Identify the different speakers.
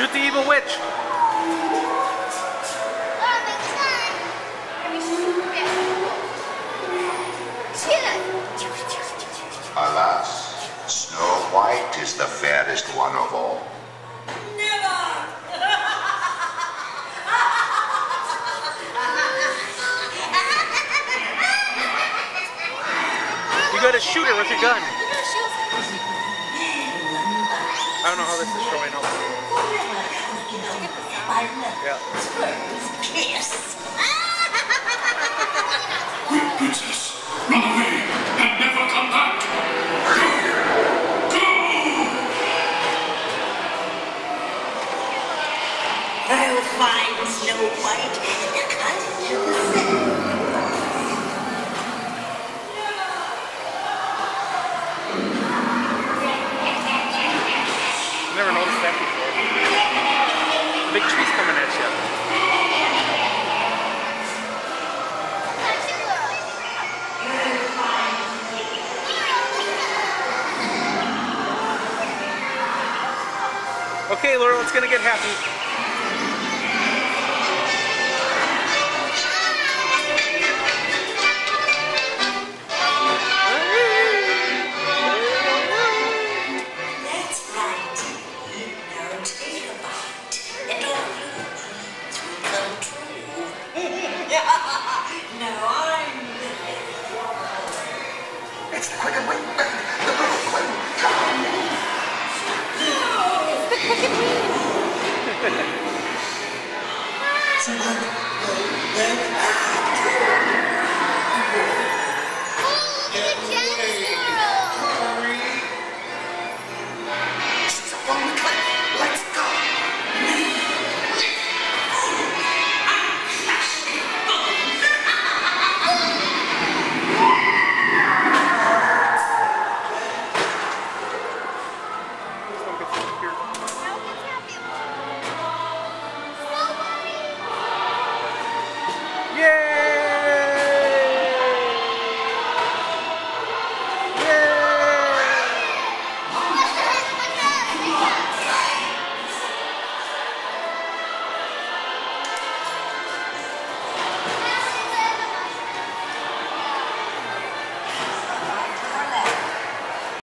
Speaker 1: evil witch.
Speaker 2: Alas, Snow White is the fairest one of all.
Speaker 1: You gotta shoot her with your gun. I don't know how this is showing up.
Speaker 3: Kiss.
Speaker 4: Run away and never come back. Go!
Speaker 3: I'll find Snow White
Speaker 1: Big trees coming at you. Okay, Laurel, let's gonna get happy.
Speaker 3: It's the cricket wing. The cricket come
Speaker 2: It's the cricket wing.
Speaker 3: Yay!